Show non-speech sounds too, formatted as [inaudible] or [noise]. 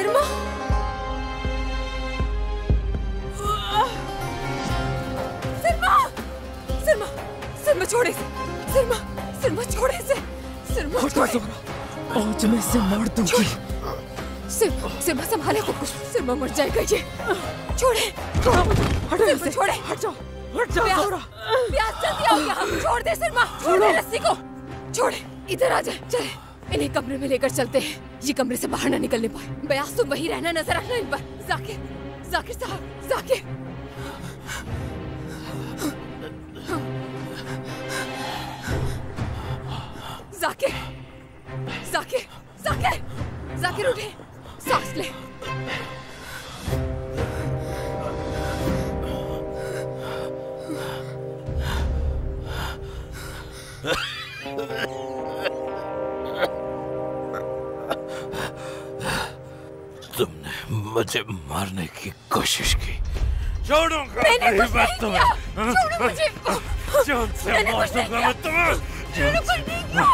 Fermo? Sarma Sarma Sarma छोड़े से सरमा सरमा छोड़े से सरमा छोड़े। आज मैं इसे मार दूँगी। सरमा संभाले खुद को। सरमा मर जाएगा ये। छोड़े। हटो इसे। छोड़े। हट जाओ। हट जाओ थोड़ा प्यास जल्दी आओ यहाँ। छोड़ दे सरमा छोड़ दे रस्सी को। छोड़े। इधर आ जाए चले। इन्हें कमरे में लेकर चलते हैं। ये कमरे से बाहर ना निकलने पाए। बयास तुम वही रहना नज़र रखना इन पर जाकिर जाकिर साहब, जाकिर। जाकिर जाकिर जाकिर जाकिर उठे। सांस ले। तुमने [laughs] मुझे मारने की कोशिश की। छोड़ूँगा [laughs] मैंने कुछ नहीं किया। छोड़ो मुझे। जान से मार दूँगा मैं तुम्हें। मैंने कुछ नहीं किया।